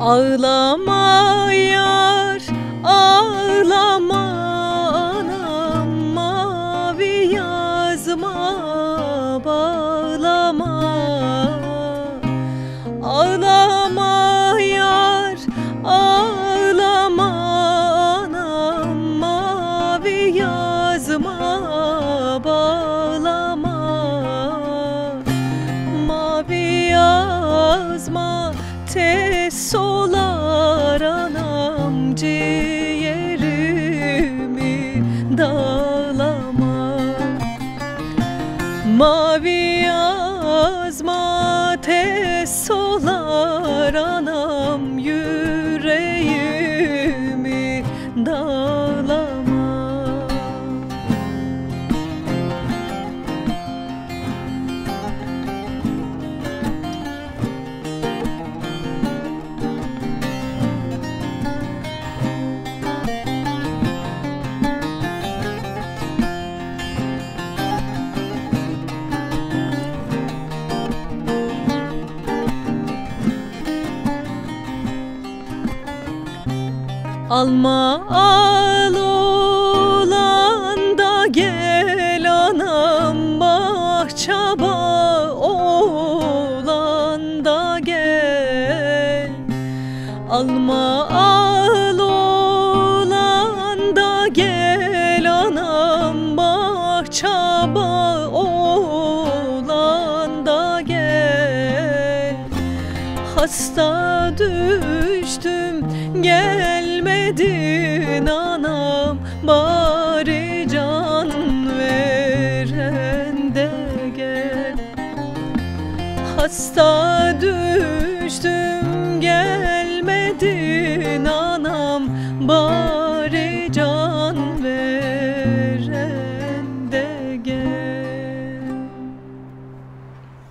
Ağlama yar, ağlama. Bağlama. Ağlama yar, ağlama anam. Mavi yazma bağlama. Mavi yazma tez solar anam. Ciğerimi dağlama Mavi yazma tez Alma al olan da gel anam bahçaba olan da gel. Alma al olan da gel anam bahçaba olan da gel. Hasta düştüm vermedin anam bari can gel. Hasta düştüm gelmedin anam bari